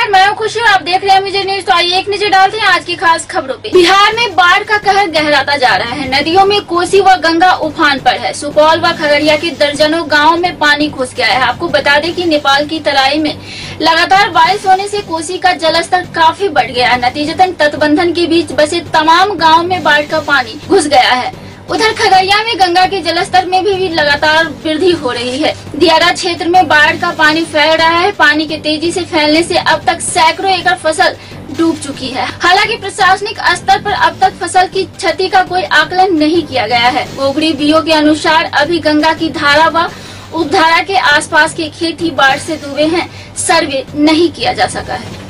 नमस्कार मैं हूँ खुशी आप देख रहे हैं मुझे न्यूज़ तो आइए एक नज़र डालते हैं आज की खास खबरों पे। बिहार में बाढ़ का कहर गहराता जा रहा है। नदियों में कोसी व गंगा उफान पर है। सुपौल व खगड़िया के दर्जनों गाँव में पानी घुस गया है। आपको बता दें कि नेपाल की तराई में लगातार बारिश होने से कोसी का जलस्तर काफ़ी बढ़ गया है। नतीजतन तटबंधन के बीच बसे तमाम गाँव में बाढ़ का पानी घुस गया है। उधर खगड़िया में गंगा के जलस्तर में भी, भी लगातार वृद्धि हो रही है। दियारा क्षेत्र में बाढ़ का पानी फैल रहा है। पानी के तेज़ी से फैलने से अब तक सैकड़ों एकड़ फ़सल डूब चुकी है। हालाँकि प्रशासनिक स्तर पर अब तक फ़सल की क्षति का कोई आकलन नहीं किया गया है। गोगड़ी बीओ के अनुसार अभी गंगा की धारा व उपधारा के आसपास के खेत ही बाढ़ से डूबे हैं। सर्वे नहीं किया जा सका है।